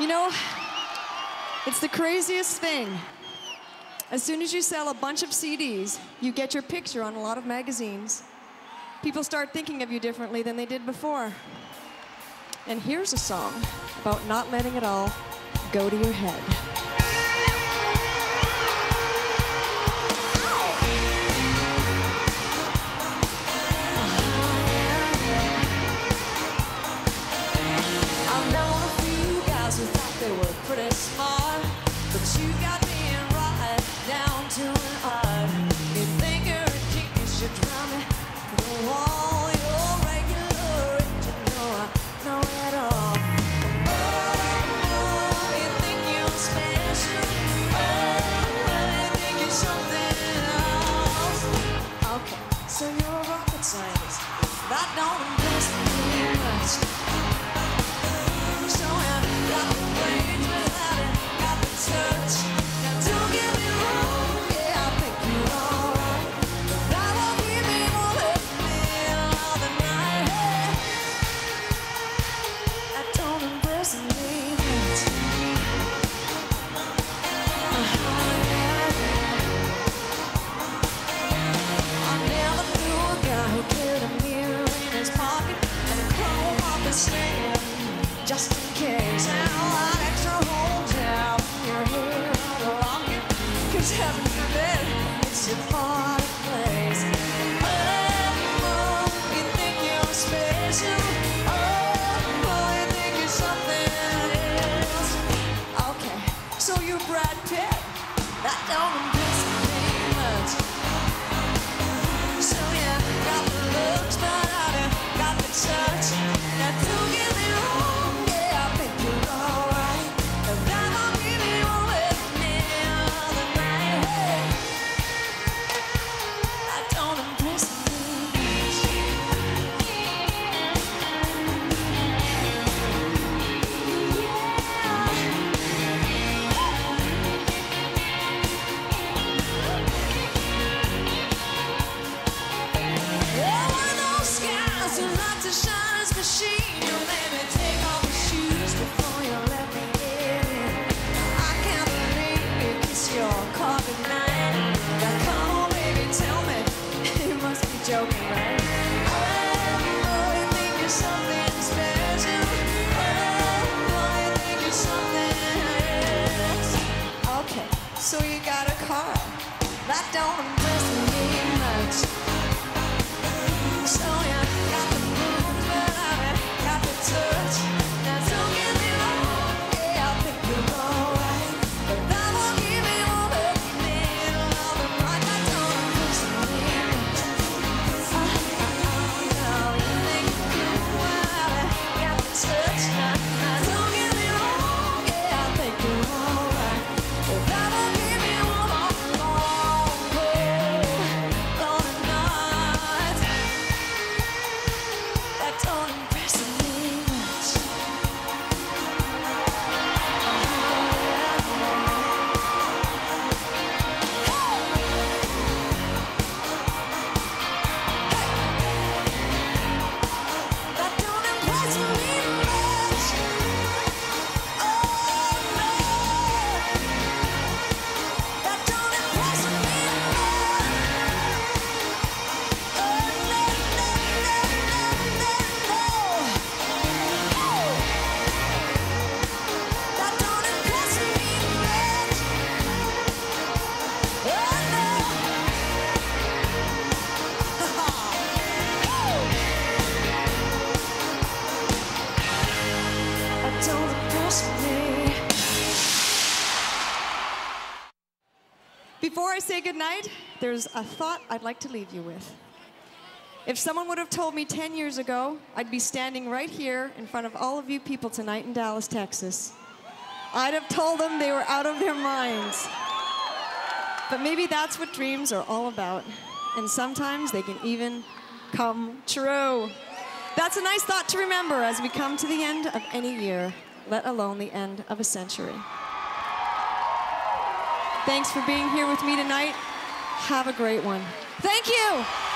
You know, it's the craziest thing. As soon as you sell a bunch of CDs, you get your picture on a lot of magazines. People start thinking of you differently than they did before. And here's a song about not letting it all go to your head. But don't impress me much. got a car. That don't impress me much. Before I say goodnight, there's a thought I'd like to leave you with. If someone would have told me 10 years ago, I'd be standing right here in front of all of you people tonight in Dallas, Texas. I'd have told them they were out of their minds. But maybe that's what dreams are all about. And sometimes they can even come true. That's a nice thought to remember as we come to the end of any year, let alone the end of a century. Thanks for being here with me tonight. Have a great one. Thank you.